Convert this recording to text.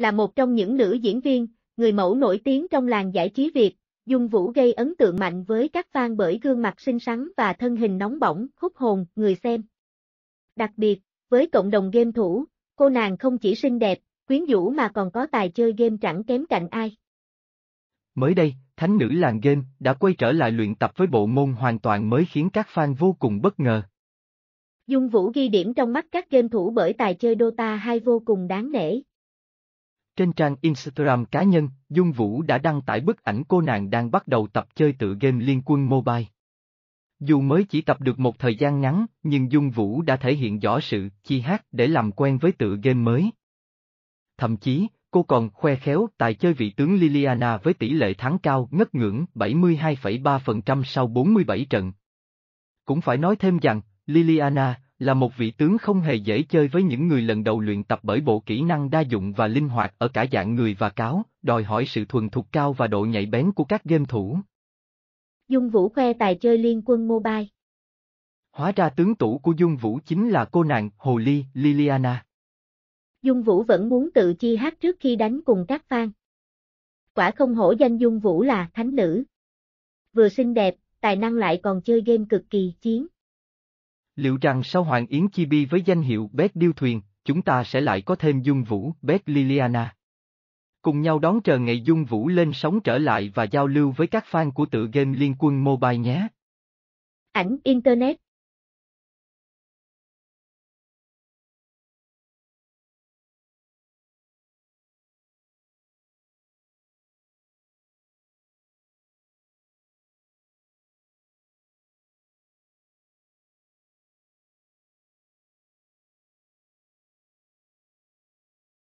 Là một trong những nữ diễn viên, người mẫu nổi tiếng trong làng giải trí Việt, Dung Vũ gây ấn tượng mạnh với các fan bởi gương mặt xinh xắn và thân hình nóng bỏng, hút hồn, người xem. Đặc biệt, với cộng đồng game thủ, cô nàng không chỉ xinh đẹp, quyến rũ mà còn có tài chơi game chẳng kém cạnh ai. Mới đây, thánh nữ làng game đã quay trở lại luyện tập với bộ môn hoàn toàn mới khiến các fan vô cùng bất ngờ. Dung Vũ ghi điểm trong mắt các game thủ bởi tài chơi Dota 2 vô cùng đáng nể. Trên trang Instagram cá nhân, Dung Vũ đã đăng tải bức ảnh cô nàng đang bắt đầu tập chơi tự game Liên quân Mobile. Dù mới chỉ tập được một thời gian ngắn, nhưng Dung Vũ đã thể hiện rõ sự chi hát để làm quen với tự game mới. Thậm chí, cô còn khoe khéo tài chơi vị tướng Liliana với tỷ lệ thắng cao ngất ngưỡng 72,3% sau 47 trận. Cũng phải nói thêm rằng, Liliana là một vị tướng không hề dễ chơi với những người lần đầu luyện tập bởi bộ kỹ năng đa dụng và linh hoạt ở cả dạng người và cáo, đòi hỏi sự thuần thục cao và độ nhạy bén của các game thủ. Dung Vũ khoe tài chơi liên quân mobile. Hóa ra tướng tủ của Dung Vũ chính là cô nàng Hồ Ly Liliana. Dung Vũ vẫn muốn tự chi hát trước khi đánh cùng các fan. Quả không hổ danh Dung Vũ là thánh nữ. Vừa xinh đẹp, tài năng lại còn chơi game cực kỳ chiến. Liệu rằng sau Hoàng Yến Chi Bi với danh hiệu Bét Điêu Thuyền, chúng ta sẽ lại có thêm Dung Vũ, Bét Liliana? Cùng nhau đón chờ ngày Dung Vũ lên sóng trở lại và giao lưu với các fan của tựa game Liên quân Mobile nhé. Ảnh Internet